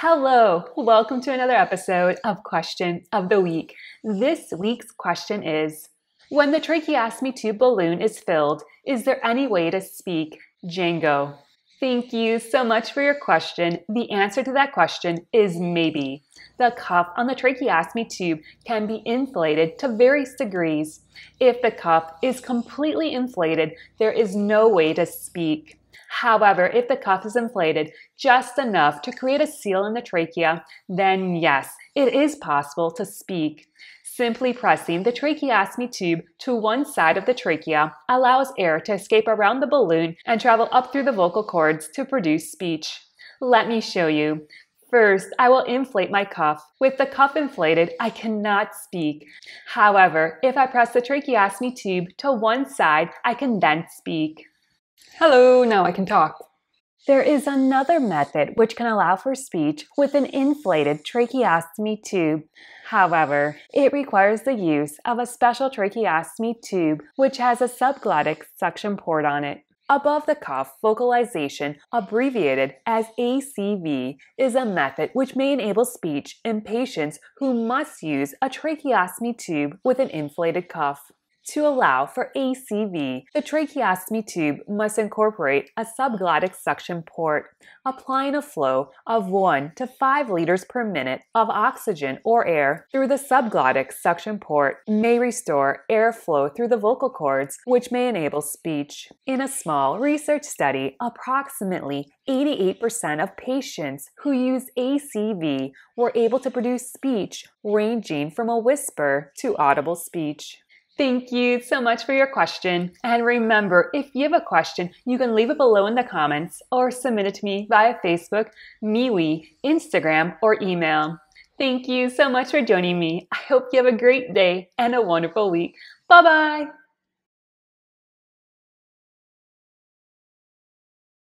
Hello, welcome to another episode of Question of the Week. This week's question is When the tracheostomy tube balloon is filled, is there any way to speak Django? Thank you so much for your question. The answer to that question is maybe. The cuff on the tracheostomy tube can be inflated to various degrees. If the cuff is completely inflated, there is no way to speak. However, if the cuff is inflated just enough to create a seal in the trachea, then yes, it is possible to speak. Simply pressing the tracheostomy tube to one side of the trachea allows air to escape around the balloon and travel up through the vocal cords to produce speech. Let me show you. First, I will inflate my cuff. With the cuff inflated, I cannot speak. However, if I press the tracheostomy tube to one side, I can then speak. Hello, now I can talk. There is another method which can allow for speech with an inflated tracheostomy tube. However, it requires the use of a special tracheostomy tube which has a subglottic suction port on it. Above the cuff vocalization, abbreviated as ACV, is a method which may enable speech in patients who must use a tracheostomy tube with an inflated cuff. To allow for ACV, the tracheostomy tube must incorporate a subglottic suction port, applying a flow of 1 to 5 liters per minute of oxygen or air through the subglottic suction port may restore airflow through the vocal cords, which may enable speech. In a small research study, approximately 88% of patients who used ACV were able to produce speech ranging from a whisper to audible speech. Thank you so much for your question. And remember, if you have a question, you can leave it below in the comments or submit it to me via Facebook, MeWe, Instagram, or email. Thank you so much for joining me. I hope you have a great day and a wonderful week. Bye bye.